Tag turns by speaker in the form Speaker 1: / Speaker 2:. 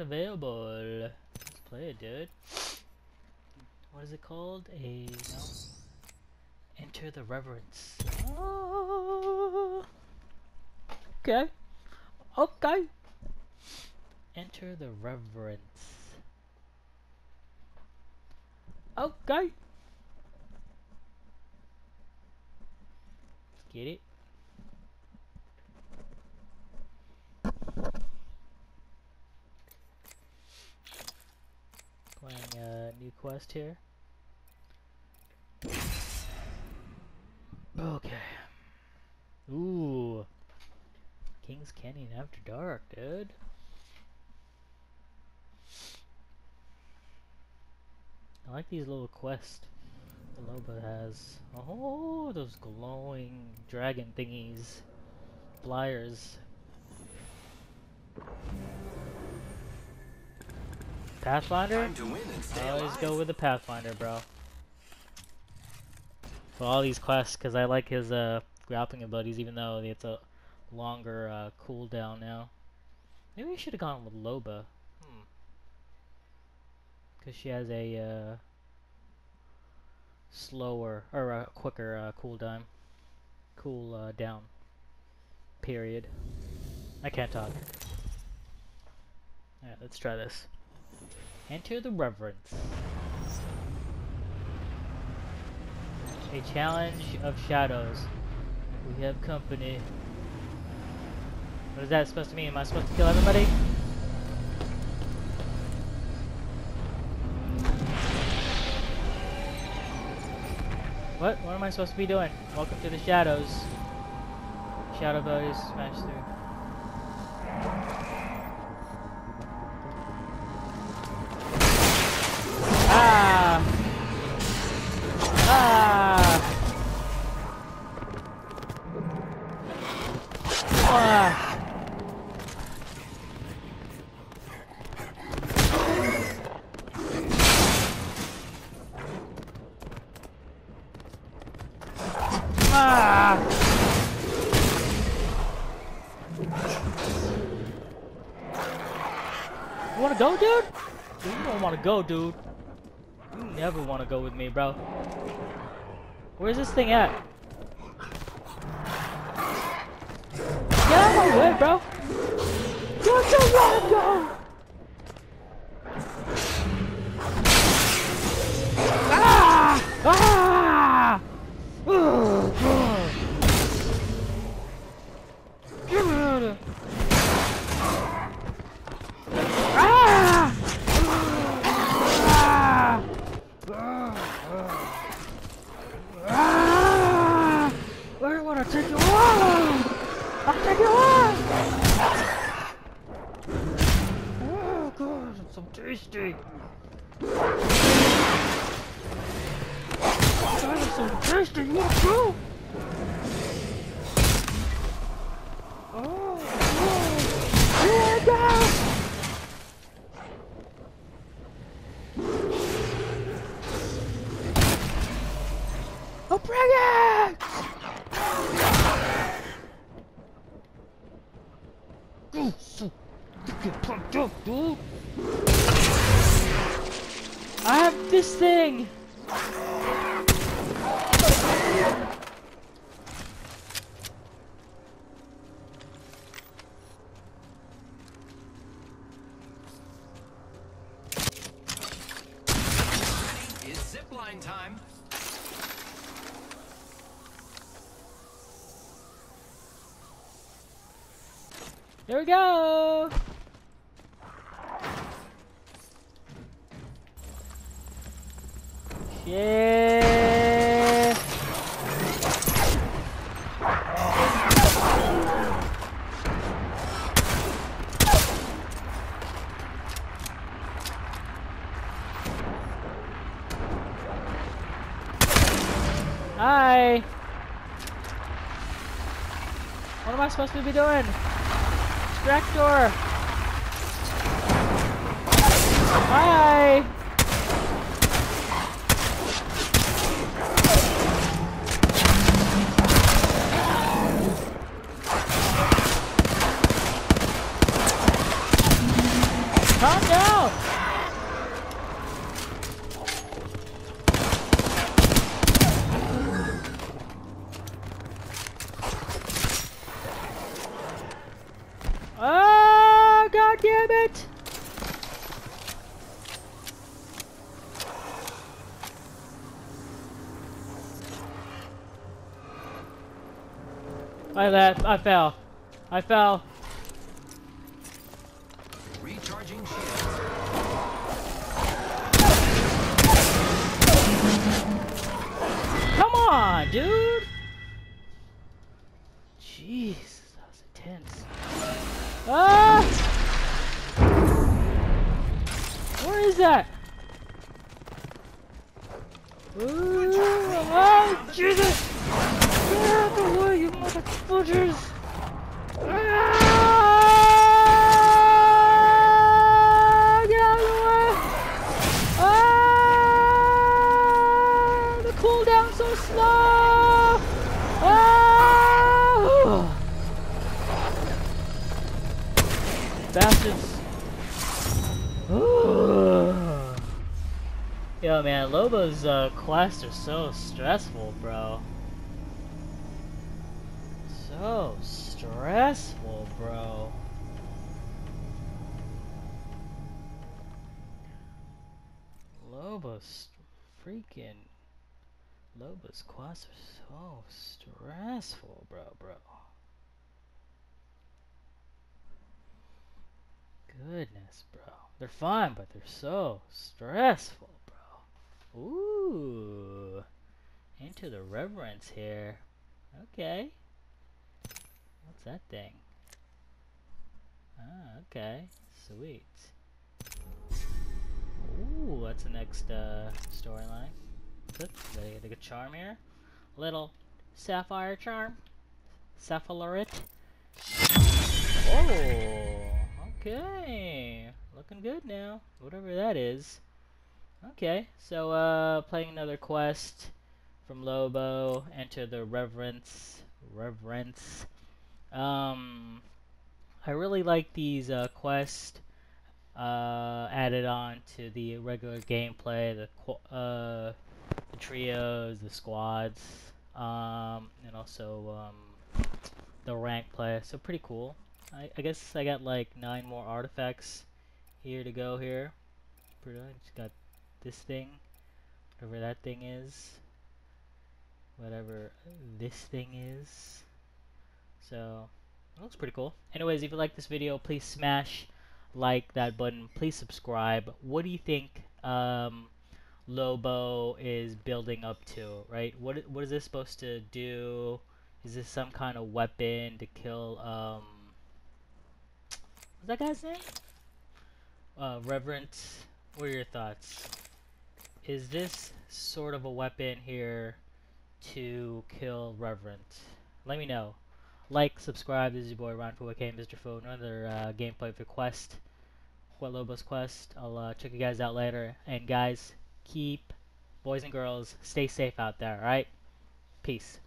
Speaker 1: available. Let's play it, dude. What is it called? A no. Enter the reverence. Oh. Okay. Okay. Enter the reverence. Okay. Let's get it. Quest here. Okay. Ooh. King's Canyon After Dark, dude. I like these little quests the Loba has. Oh, those glowing dragon thingies. Flyers. Pathfinder?
Speaker 2: Time to win and stay
Speaker 1: I always go with the Pathfinder, bro. For all these quests, because I like his uh, grappling abilities, even though it's a longer uh, cooldown now. Maybe we should have gone with Loba. Hmm. Because she has a uh, slower, or a quicker uh, cooldown. Cool uh, down. Period. I can't talk. Alright, let's try this. Enter the Reverence. A challenge of shadows. We have company. What is that supposed to mean? Am I supposed to kill everybody? What? What am I supposed to be doing? Welcome to the shadows. Shadow buddies smash through. You wanna go, dude? Dude, you don't wanna go, dude. You never wanna go with me, bro. Where's this thing at? Get out of my way, bro! Don't you wanna go? Ah! Ah! Ugh, ugh. Get me out of there. Ah! Ah! Ah! I don't want to take you on! I'll take you on! Oh god, it's so tasty! God, it's so tasty! You want to go? Oh, it goes! Oh, bring it! Oh, so get pumped up, dude. I have this thing.
Speaker 2: Time.
Speaker 1: Here we go. Yeah. Hi. What am I supposed to be doing? Distractor. Hi. Come I that I fell. I fell.
Speaker 2: Recharging shields.
Speaker 1: Come on, dude. Jeez, that was intense. Ah! Where is that? Ooh, oh, Jesus! Get out of the way, you motherfuckers! Ah! Get out of the way! Ah! The cooldown's so slow! Ah! Bastards. Yo, man, Loba's uh, quests are so stressful, bro. So stressful, bro. Loba's freaking. Loba's quests are so stressful, bro, bro. Goodness, bro. They're fine, but they're so stressful, bro. Ooh. Into the reverence here. Okay. What's that thing? Ah, okay. Sweet. Ooh, that's the next uh, storyline. Good. They, get charm here. Little sapphire charm. Sapphirite. Oh, okay. Looking good now. Whatever that is. Okay, so uh, playing another quest from Loba. Enter the Reverence. Reverence. Um, I really like these uh, quests uh, added on to the regular gameplay, the uh, the trios, the squads, um, and also um, the rank play. So pretty cool. I, I guess I got like nine more artifacts here to go here. Pretty much got this thing, whatever that thing is, whatever this thing is. So, it looks pretty cool. Anyways, if you like this video, please smash like that button. Please subscribe. What do you think um, Loba is building up to, right? What, what is this supposed to do? Is this some kind of weapon to kill, um... What's that guy's name? Uh, Revenant. What are your thoughts? Is this sort of a weapon here to kill Revenant? Let me know like, subscribe. This is your boy Ron for WK Mr. Phone. Another uh, gameplay for Quest, Quest. I'll uh, check you guys out later. And guys, keep boys and girls stay safe out there. All right, peace.